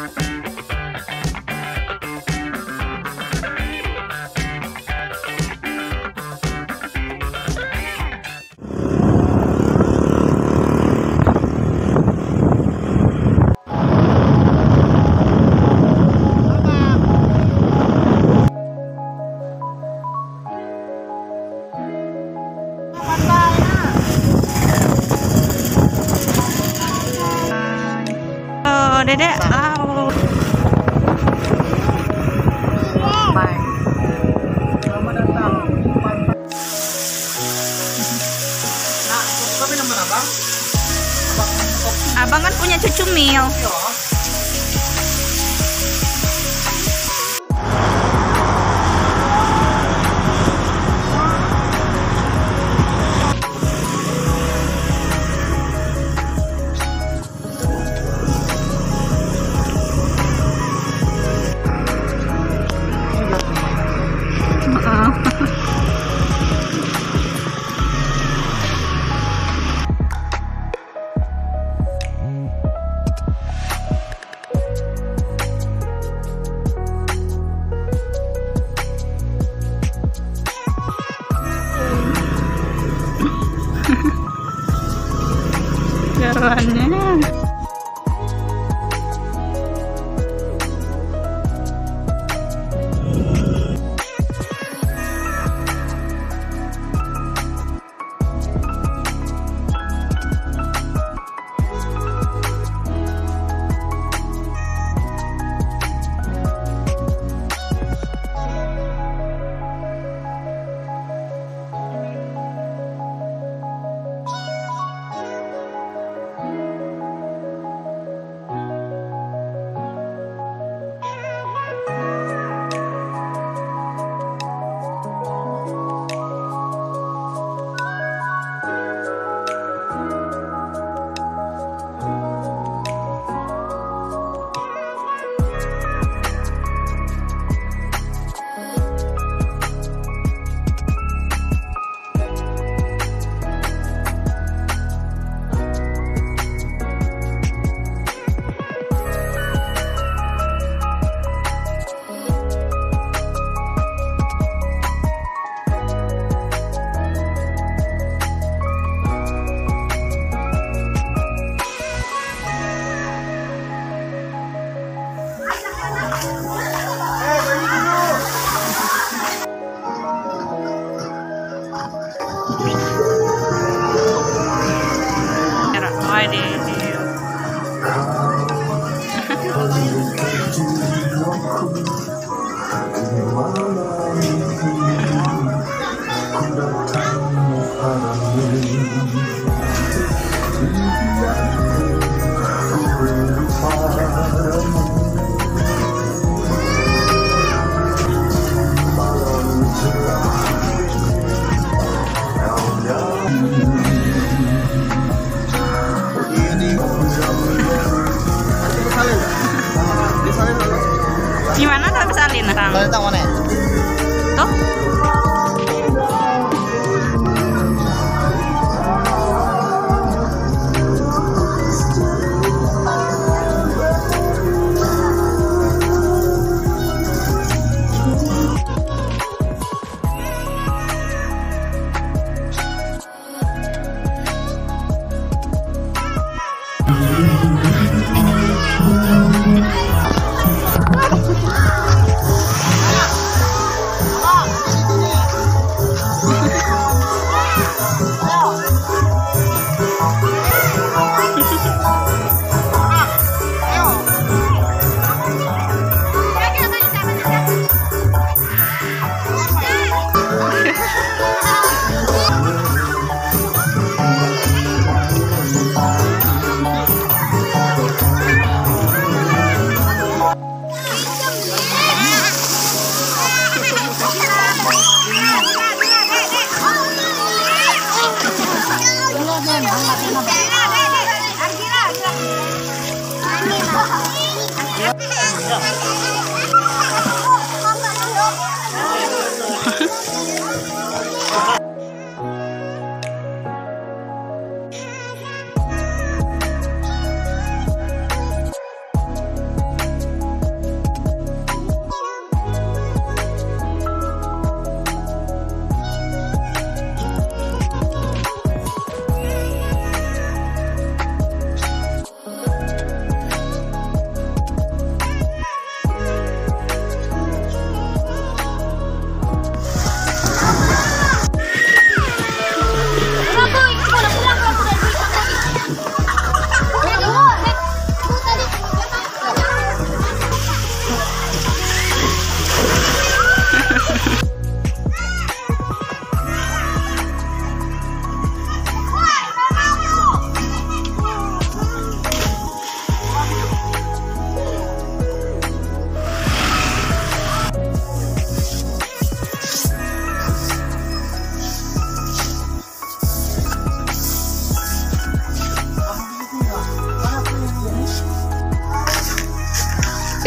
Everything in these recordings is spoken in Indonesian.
Oh, Dedek. Au. Pantai. Nah, abang? Kan punya cucu mil. Ya. Friday.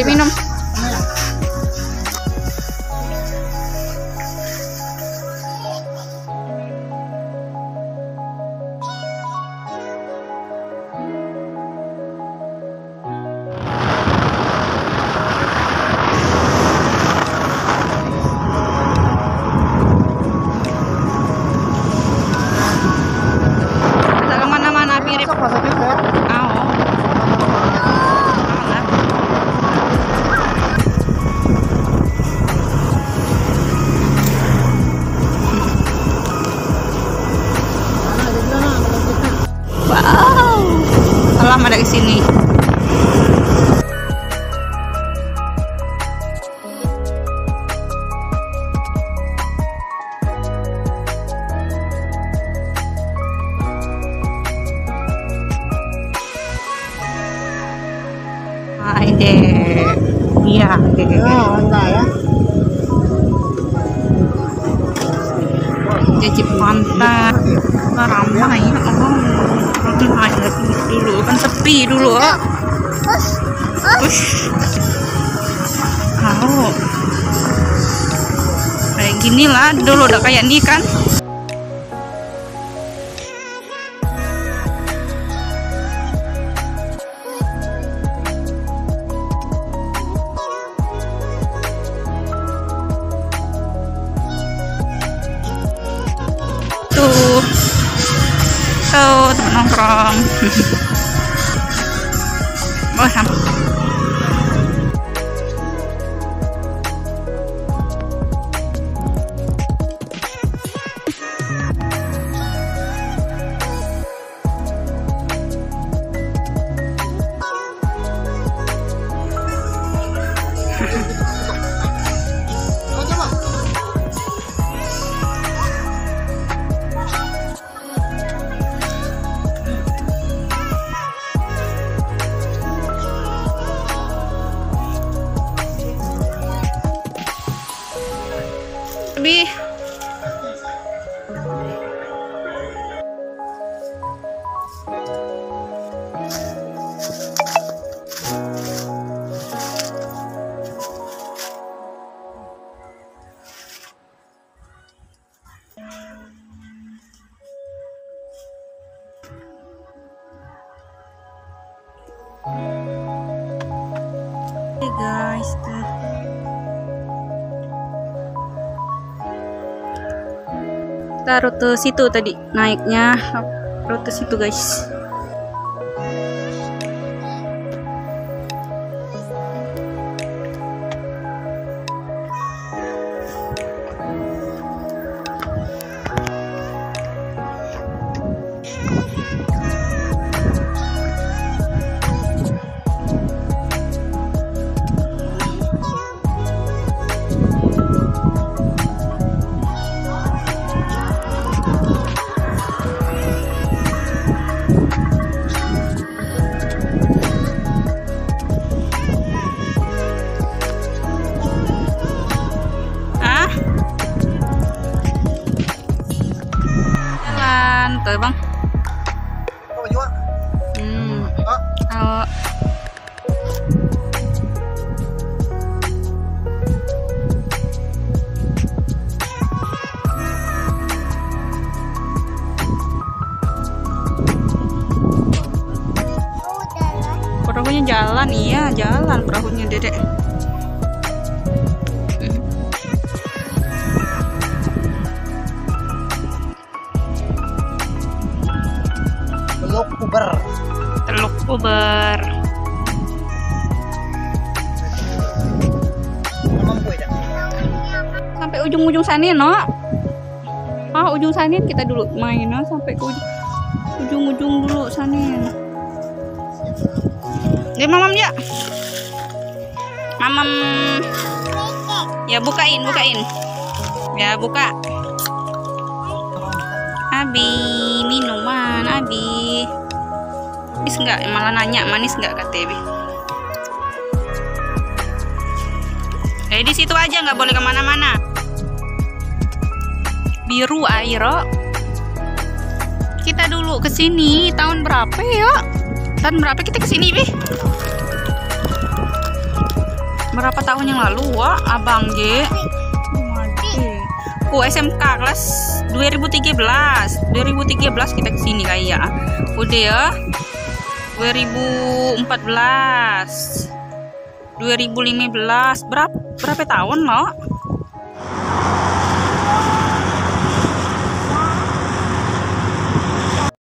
Terminó. Deh. Oh, enggak ya. Jadi pantai. Ramai. Oh, nanti naik lagi dulu. Kan sepi dulu. ah. Ush. Tahu. Kayak gini lah dulu udah kayak ini kan. Tuh, teman nongkrong. Hey guys, kita rute situ tadi naiknya rute situ guys jalan tuh bang Coba juga. hmm. Oh, Oh. Perahunya jalan, iya jalan perahunya dedek. Uber. Teluk Uber. Ya. Sampai ujung-ujung sana, no. Ah, ujung sana kita dulu main, no. sampai ke ujung- ujung-ujung dulu sana. Dia mamam ya. Mamam. Ya bukain, bukain. Ya buka. Abi, minuman, Abi. Manis nggak? Malah nanya manis nggak Abi. Eh di situ aja nggak boleh ke mana-mana. Biru airo. Kita dulu ke sini tahun berapa ya? Tahun berapa kita ke sini, Bi? berapa tahun yang lalu wa abang J ku SMK kelas 2013 2013 kita ke sini kayak udah ya 2014 2015 berapa berapa tahun lo